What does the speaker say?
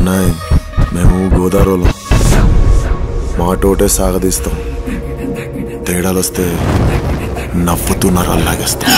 అన్నాయ్ మేము గోదావరిలో మాటోటే సాగదీస్తాం. తేడాలు వస్తే నవ్వుతూ నరాలు లాగేస్తాం.